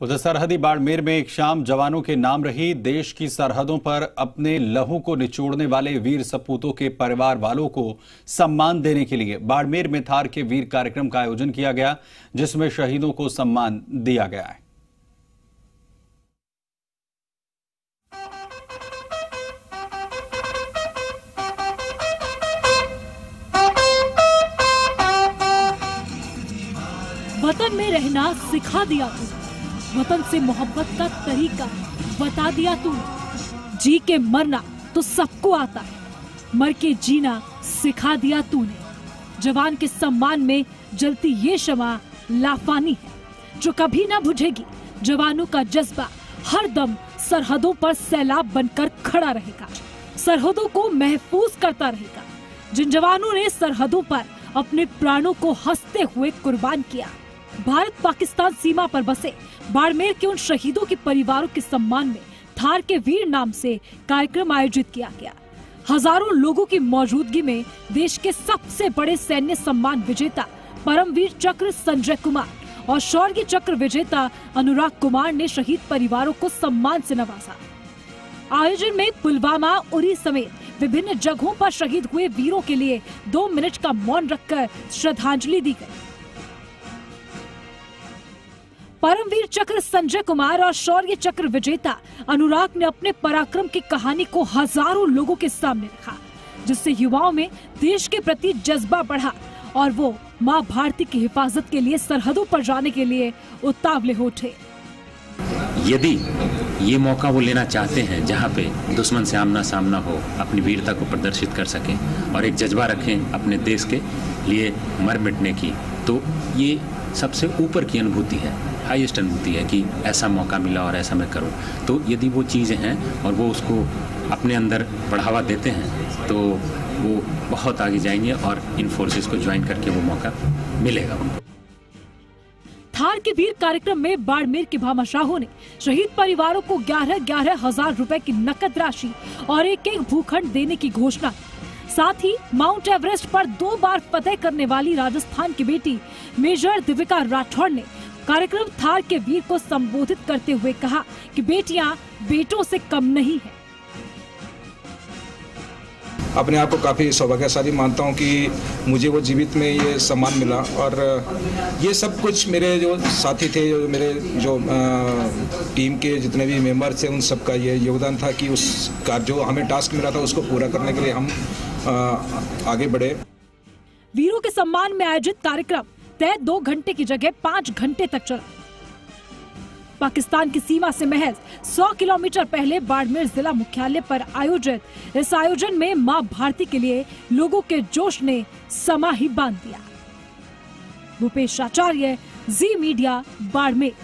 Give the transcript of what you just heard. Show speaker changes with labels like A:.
A: उधर सरहदी बाड़मेर में एक शाम जवानों के नाम रही देश की सरहदों पर अपने लहू को निचोड़ने वाले वीर सपूतों के परिवार वालों को सम्मान देने के लिए बाड़मेर में थार के वीर कार्यक्रम का आयोजन किया गया, जिसमें शहीदों को सम्मान दिया गया है।
B: वतन में रहना सिखा दिया वतन से मोहब्बत का तरीका बता दिया तू। जी के मरना तो सबको आता है। मर के जीना सिखा दिया तूने। जवान के सम्मान में जलती ये शमा लाफानी है, जो कभी ना बुझेगी। जवानों का जज्बा हर दम सरहदों पर सैलाब बनकर खड़ा रहेगा। सरहदों को महफूज करता रहेगा। जिन जवानों ने सरहदों पर अपने प्राणों को हँसते हुए कुर्बान किया भारत पाकिस्तान सीमा पर बसे बाड़मेर के उन शहीदों के परिवारों के सम्मान में थार के वीर नाम से कार्यक्रम आयोजित किया गया। हज़ारों लोगों की मौजूदगी में देश के सबसे बड़े सैन्य सम्मान विजेता परमवीर चक्र संजय कुमार और शौर्य चक्र विजेता अनुराग कुमार ने शहीद परिवारों को सम्मान से नवाजा। आयोजन में पुलवामा, उरी समेत विभिन्न जगहों पर शहीद हुए वीरों के लिए दो मिनट का मौन रखकर श्रद्धांजलि दी गई। परमवीर चक्र संजय कुमार और शौर्य चक्र विजेता अनुराग ने अपने पराक्रम की कहानी को हज़ारों लोगों के सामने रखा, जिससे युवाओं में देश के प्रति जज्बा बढ़ा और वो माँ भारती की हिफाजत के लिए सरहदों पर जाने के लिए उतावले हो उठे।
C: यदि ये मौका वो लेना चाहते हैं जहाँ पे दुश्मन से आमना सामना हो, अपनी वीरता को प्रदर्शित कर सकें और एक जज्बा रखें अपने देश के लिए मर मिटने की तो ये सबसे ऊपर की अनुभूति है हाईएस्ट अनुभूति है कि ऐसा मौका मिला और ऐसा मैं करूँ। तो यदि वो चीज़ें हैं और वो उसको अपने अंदर बढ़ावा देते हैं तो वो बहुत आगे जाएँगे और इन फोर्सेस को ज्वाइन करके वो मौका मिलेगा उनको।
B: थार के वीर कार्यक्रम में बाड़मेर के भामाशाहों ने शहीद परिवारों को ग्यारह ग्यारह हज़ार रूपए की नकद राशि और एक एक भूखंड देने की घोषणा साथ ही माउंट एवरेस्ट पर दो बार फतेह करने वाली राजस्थान की बेटी मेजर दिविका राठौड़ ने कार्यक्रम थार के वीर को संबोधित करते हुए कहा कि बेटियाँ बेटों से कम नहीं है।
D: अपने आप को काफ़ी सौभाग्यशाली मानता हूँ कि मुझे वो जीवित में ये सम्मान मिला और ये सब कुछ मेरे जो साथी थे, जो मेरे जो टीम के जितने भी मेंबर थे, उन सब का ये योगदान था कि उस का जो हमें टास्क मिला था, उसको पूरा करने के लिए हम आगे बढ़े।
B: वीरों के सम्मान में आयोजित कार्यक्रम तय दो घंटे की जगह पाँच घंटे तक चला। पाकिस्तान की सीमा से महज 100 किलोमीटर पहले बाड़मेर जिला मुख्यालय पर आयोजित इस आयोजन में माँ भारती के लिए लोगों के जोश ने समा ही बाँध दिया। भूपेश आचार्य, जी मीडिया, बाड़मेर।